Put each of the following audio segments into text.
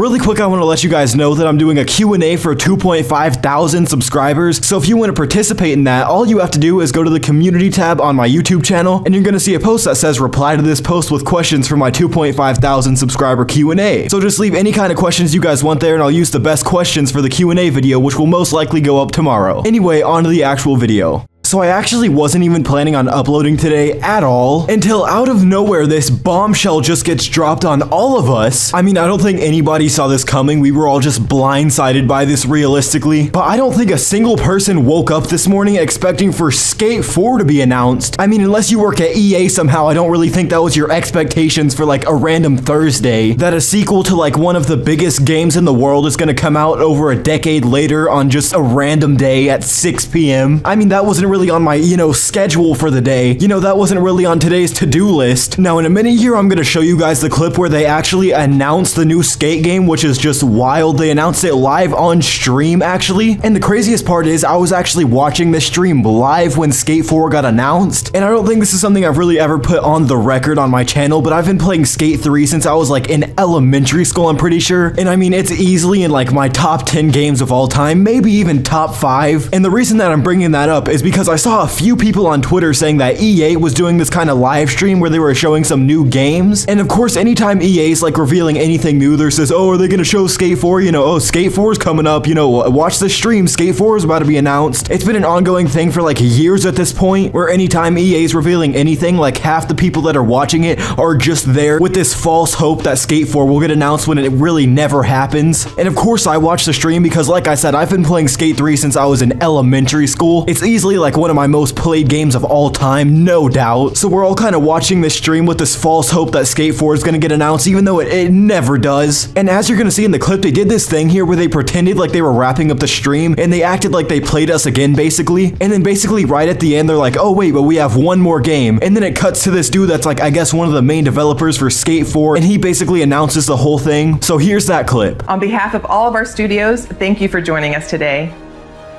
Really quick, I want to let you guys know that I'm doing a Q&A for 2.5 thousand subscribers. So if you want to participate in that, all you have to do is go to the community tab on my YouTube channel and you're going to see a post that says reply to this post with questions for my 2.5 thousand subscriber Q&A. So just leave any kind of questions you guys want there and I'll use the best questions for the Q&A video which will most likely go up tomorrow. Anyway, on to the actual video. So I actually wasn't even planning on uploading today at all until out of nowhere this bombshell just gets dropped on all of us. I mean, I don't think anybody saw this coming. We were all just blindsided by this realistically. But I don't think a single person woke up this morning expecting for Skate 4 to be announced. I mean, unless you work at EA somehow, I don't really think that was your expectations for like a random Thursday. That a sequel to like one of the biggest games in the world is gonna come out over a decade later on just a random day at 6 p.m. I mean, that wasn't really really on my, you know, schedule for the day. You know, that wasn't really on today's to-do list. Now, in a minute here, I'm gonna show you guys the clip where they actually announced the new skate game, which is just wild. They announced it live on stream, actually. And the craziest part is I was actually watching the stream live when Skate 4 got announced. And I don't think this is something I've really ever put on the record on my channel, but I've been playing Skate 3 since I was like in elementary school, I'm pretty sure. And I mean, it's easily in like my top 10 games of all time, maybe even top 5. And the reason that I'm bringing that up is because I saw a few people on Twitter saying that EA was doing this kind of live stream where they were showing some new games. And of course, anytime EA is like revealing anything new, there says, oh, are they going to show Skate 4? You know, oh, Skate 4 is coming up. You know, watch the stream. Skate 4 is about to be announced. It's been an ongoing thing for like years at this point where anytime EA is revealing anything, like half the people that are watching it are just there with this false hope that Skate 4 will get announced when it really never happens. And of course, I watch the stream because like I said, I've been playing Skate 3 since I was in elementary school. It's easily like one of my most played games of all time, no doubt. So we're all kind of watching this stream with this false hope that Skate 4 is going to get announced, even though it, it never does. And as you're going to see in the clip, they did this thing here where they pretended like they were wrapping up the stream and they acted like they played us again, basically. And then basically right at the end, they're like, oh wait, but we have one more game. And then it cuts to this dude that's like, I guess one of the main developers for Skate 4, and he basically announces the whole thing. So here's that clip. On behalf of all of our studios, thank you for joining us today.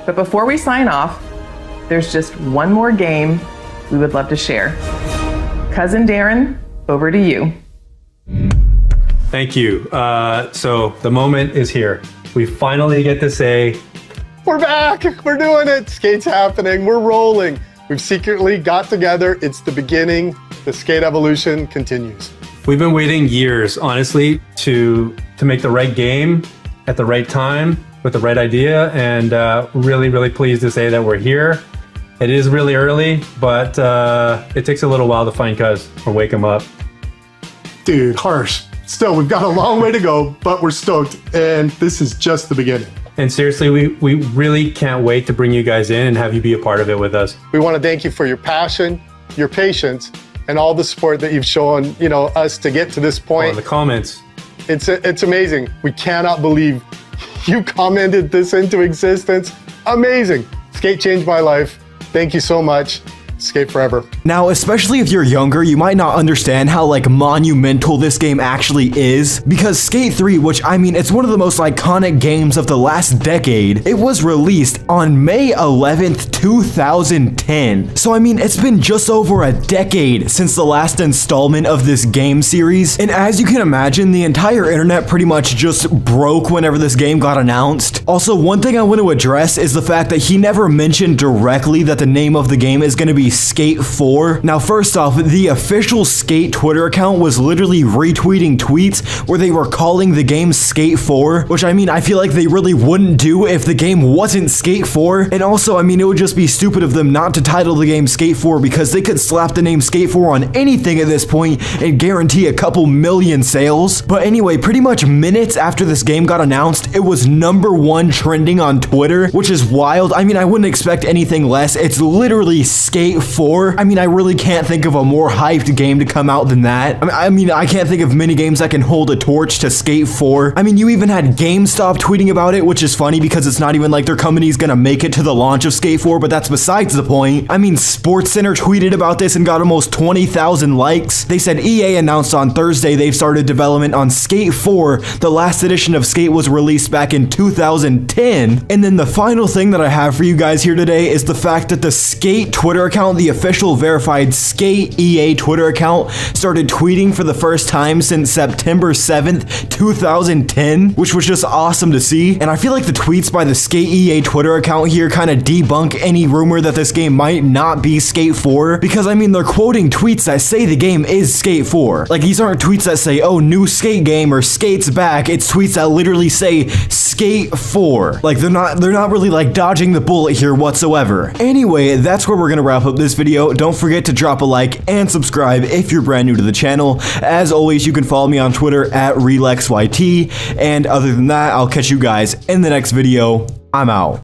But before we sign off, there's just one more game we would love to share. Cuz and Deran, over to you. Thank you. Uh, so the moment is here. We finally get to say, We're back! We're doing it! Skate's happening. We're rolling. We've secretly got together. It's the beginning. The skate evolution continues. We've been waiting years, honestly, to to make the right game at the right time with the right idea, and uh, really, really pleased to say that we're here it is really early, but uh, it takes a little while to find Cuz or wake him up. Dude, harsh. Still, we've got a long way to go, but we're stoked, and this is just the beginning. And seriously, we, we really can't wait to bring you guys in and have you be a part of it with us. We want to thank you for your passion, your patience, and all the support that you've shown, you know, us to get to this point. Oh, the comments. It's it's amazing. We cannot believe you commented this into existence. Amazing. Skate changed my life. Thank you so much. Skate forever. Now, especially if you're younger, you might not understand how like monumental this game actually is because Skate 3, which I mean, it's one of the most iconic games of the last decade, it was released on May 11th, 2010. So I mean, it's been just over a decade since the last installment of this game series. And as you can imagine, the entire internet pretty much just broke whenever this game got announced. Also, one thing I want to address is the fact that he never mentioned directly that the name of the game is going to be Skate 4. Now, first off, the official Skate Twitter account was literally retweeting tweets where they were calling the game Skate 4, which I mean, I feel like they really wouldn't do if the game wasn't Skate 4. And also, I mean, it would just be stupid of them not to title the game Skate 4 because they could slap the name Skate 4 on anything at this point and guarantee a couple million sales. But anyway, pretty much minutes after this game got announced, it was number one trending on Twitter, which is wild. I mean, I wouldn't expect anything less. It's literally Skate 4. I mean, I really can't think of a more hyped game to come out than that. I mean, I can't think of many games that can hold a torch to Skate 4. I mean, you even had GameStop tweeting about it, which is funny because it's not even like their company's gonna make it to the launch of Skate 4, but that's besides the point. I mean, SportsCenter tweeted about this and got almost 20,000 likes. They said EA announced on Thursday they've started development on Skate 4. The last edition of Skate was released back in 2010. And then the final thing that I have for you guys here today is the fact that the Skate Twitter account the official verified Skate EA Twitter account started tweeting for the first time since September 7th, 2010, which was just awesome to see. And I feel like the tweets by the Skate EA Twitter account here kind of debunk any rumor that this game might not be Skate 4 because I mean they're quoting tweets that say the game is Skate 4. Like these aren't tweets that say, oh, new Skate game or Skate's back. It's tweets that literally say Skate 4. Like they're not they're not really like dodging the bullet here whatsoever. Anyway, that's where we're gonna wrap up this video. Don't forget to drop a like and subscribe if you're brand new to the channel. As always, you can follow me on Twitter at RelexYT. And other than that, I'll catch you guys in the next video. I'm out.